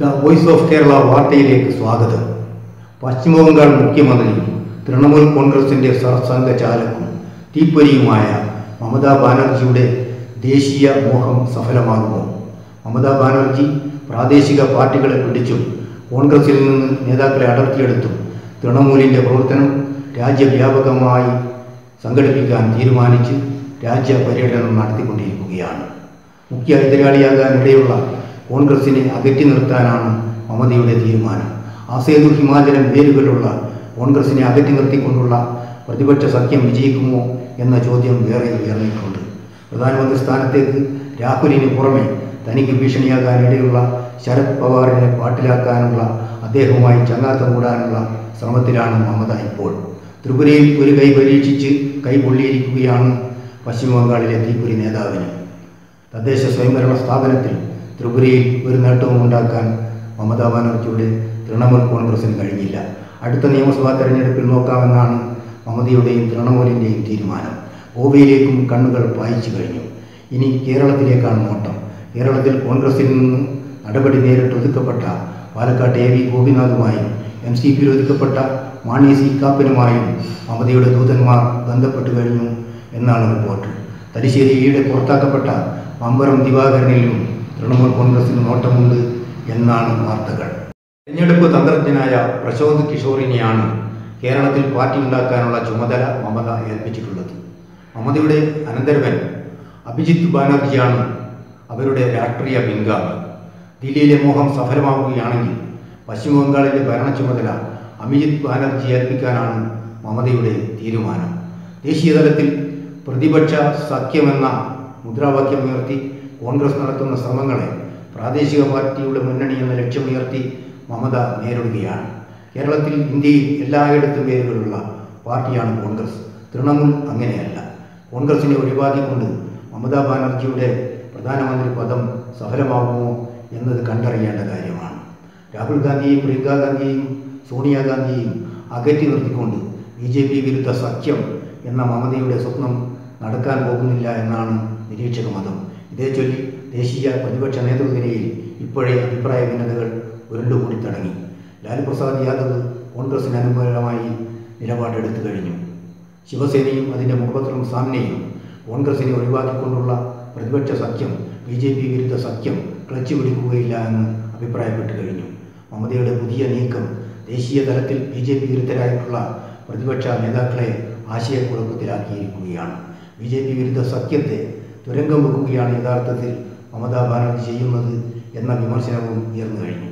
The voice of Kerala വാർത്തയിലേക്ക് സ്വാഗതം. പശ്ചിമബംഗാൾ മുഖ്യമന്ത്രി തൃണമൂൽ കോൺഗ്രസിന്റെ സർസംഘചാലകും തീപ്പൊരിയുമായ മമതാ ബാനർജിയുടെ ദേശീയ മോഹം സഫലമാകുമോ മമതാ ബാനർജി പ്രാദേശിക പാർട്ടികളെ പിടിച്ചും കോൺഗ്രസിൽ നിന്ന് നേതാക്കളെ അടർത്തിയെടുത്തും തൃണമൂലിന്റെ പ്രവർത്തനം രാജ്യവ്യാപകമായി സംഘടിപ്പിക്കാൻ തീരുമാനിച്ച് രാജ്യ പര്യടനം നടത്തിക്കൊണ്ടിരിക്കുകയാണ്. മുഖ്യ എതിരാളിയാകാനിടയുള്ള കോൺഗ്രസിനെ അകറ്റി നിർത്താനാണ് മമതയുടെ തീരുമാനം. ആസേതു ഹിമാചലം വേരുകളുള്ള കോൺഗ്രസിനെ അകറ്റി നിർത്തിക്കൊണ്ടുള്ള പ്രതിപക്ഷ സഖ്യം വിജയിക്കുമോ എന്ന ചോദ്യം വേറെ ഉയർന്നിട്ടുണ്ട്. പ്രധാനമന്ത്രി സ്ഥാനത്തേക്ക് രാഹുലിന് പുറമെ തനിക്ക് ഭീഷണിയാകാനിടയുള്ള ശരത് പവാറിനെ പാട്ടിലാക്കാനുള്ള അദ്ദേഹവുമായി ചങ്ങാത്തം കൂടാനുള്ള ശ്രമത്തിലാണ് മമത ഇപ്പോൾ. ത്രിപുരയിൽ ഒരു കൈ പരീക്ഷിച്ച് കൈ പൊള്ളിയിരിക്കുകയാണ് പശ്ചിമ ബംഗാളിലെ തീപുരി നേതാവിന്. തദ്ദേശ സ്വയംഭരണ സ്ഥാപനത്തിൽ ത്രിപുരയിൽ ഒരു നേട്ടവും ഉണ്ടാക്കാൻ മമതാ ബാനർജിയുടെ തൃണമൂൽ കോൺഗ്രസിന് കഴിഞ്ഞില്ല. അടുത്ത നിയമസഭാ തെരഞ്ഞെടുപ്പിൽ നോക്കാമെന്നാണ് മമതയുടെയും തൃണമൂലിന്റെയും തീരുമാനം. ഗോവയിലേക്കും കണ്ണുകൾ വായിച്ചു കഴിഞ്ഞു. ഇനി കേരളത്തിലേക്കാണ് നോട്ടം. കേരളത്തിൽ കോൺഗ്രസിൽ നിന്ന് നടപടി നേരിട്ട് ഒതുക്കപ്പെട്ട പാലക്കാട്ട് എ വി ഗോപിനാഥുമായും എം സി പിയിൽ ഒതുക്കപ്പെട്ട മാണി സി കാപ്പനുമായും മമതയുടെ ദൂതന്മാർ ബന്ധപ്പെട്ടു കഴിഞ്ഞു എന്നാണ് റിപ്പോർട്ട്. തലശ്ശേരി ഈയിടെ പുറത്താക്കപ്പെട്ട മമ്പരം ദിവാകരനിലും തൃണമൂൽ കോൺഗ്രസിന് നോട്ടമുണ്ട് എന്നാണ് വാർത്തകൾ. തെരഞ്ഞെടുപ്പ് തന്ത്രജ്ഞനായ പ്രശോന്ത് കിഷോറിനെയാണ് കേരളത്തിൽ പാർട്ടി ഉണ്ടാക്കാനുള്ള ചുമതല മമത ഏൽപ്പിച്ചിട്ടുള്ളത്. മമതയുടെ അനന്തരവൻ അഭിജിത്ത് ബാനർജിയാണ് അവരുടെ രാഷ്ട്രീയ പിൻഗാമി. ദില്ലിയിലെ മോഹം സഫലമാവുകയാണെങ്കിൽ പശ്ചിമ ബംഗാളിലെ ഭരണ ചുമതല അഭിജിത്ത് ബാനർജി ഏൽപ്പിക്കാനാണ് മമതയുടെ തീരുമാനം. ദേശീയതലത്തിൽ പ്രതിപക്ഷ സഖ്യമെന്ന മുദ്രാവാക്യമുയർത്തി കോൺഗ്രസ് നടത്തുന്ന ശ്രമങ്ങളെ പ്രാദേശിക പാർട്ടിയുടെ മുന്നണി എന്ന ലക്ഷ്യമുയർത്തി മമത നേരിടുകയാണ്. കേരളത്തിൽ ഇന്ത്യയിൽ എല്ലായിടത്തും പേരുകളുള്ള പാർട്ടിയാണ് കോൺഗ്രസ്. തൃണമൂൽ അങ്ങനെയല്ല. കോൺഗ്രസിനെ ഒഴിവാക്കിക്കൊണ്ട് മമതാ ബാനർജിയുടെ പ്രധാനമന്ത്രി പദം സഫലമാകുമോ എന്നത് കണ്ടറിയേണ്ട കാര്യമാണ്. രാഹുൽ ഗാന്ധിയെയും പ്രിയങ്ക ഗാന്ധിയെയും സോണിയാഗാന്ധിയെയും അകറ്റി നിർത്തിക്കൊണ്ട് ബി ജെ പി വിരുദ്ധ സഖ്യം എന്ന മമതയുടെ സ്വപ്നം നടക്കാൻ പോകുന്നില്ല എന്നാണ് നിരീക്ഷക മതം ഇതേ ചൊല്ലി ദേശീയ പ്രതിപക്ഷ നേതൃനിരയിൽ ഇപ്പോഴേ അഭിപ്രായ ഭിന്നതകൾ ഉരുണ്ടുകൂടി തുടങ്ങി. ലാലു പ്രസാദ് യാദവ് കോൺഗ്രസിന് അനുകൂലമായി നിലപാടെടുത്തു കഴിഞ്ഞു. ശിവസേനയും അതിന്റെ മുഖപത്രം സാമ്നയും കോൺഗ്രസിനെ ഒഴിവാക്കിക്കൊണ്ടുള്ള പ്രതിപക്ഷ സഖ്യം ബി ജെ പി വിരുദ്ധ സഖ്യം ക്ലച്ച് പിടിക്കുകയില്ല എന്ന് അഭിപ്രായപ്പെട്ടു കഴിഞ്ഞു. മമതയുടെ പുതിയ നീക്കം ദേശീയ തലത്തിൽ ബി ജെ പി വിരുദ്ധരായിട്ടുള്ള പ്രതിപക്ഷ നേതാക്കളെ ആശയക്കുഴപ്പത്തിലാക്കിയിരിക്കുകയാണ്. ബി ജെ പി വിരുദ്ധ സഖ്യത്തെ തുരങ്കം വെക്കുകയാണ് യഥാർത്ഥത്തിൽ മമതാ ബാനർജി ചെയ്യുന്നത് എന്ന വിമർശനവും ഉയർന്നു കഴിഞ്ഞു